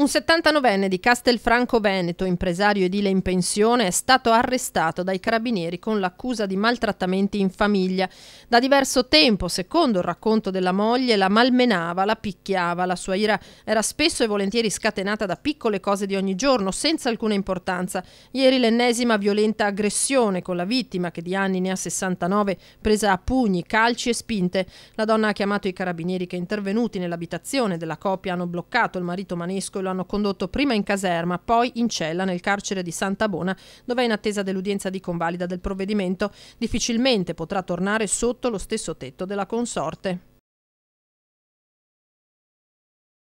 Un 79enne di Castelfranco Veneto, impresario edile in pensione, è stato arrestato dai carabinieri con l'accusa di maltrattamenti in famiglia. Da diverso tempo, secondo il racconto della moglie, la malmenava, la picchiava. La sua ira era spesso e volentieri scatenata da piccole cose di ogni giorno, senza alcuna importanza. Ieri l'ennesima violenta aggressione con la vittima, che di anni ne ha 69, presa a pugni, calci e spinte. La donna ha chiamato i carabinieri che intervenuti nell'abitazione della coppia hanno bloccato il marito manesco e lo hanno condotto prima in caserma, poi in cella nel carcere di Santa Bona, dove è in attesa dell'udienza di convalida del provvedimento. Difficilmente potrà tornare sotto lo stesso tetto della consorte.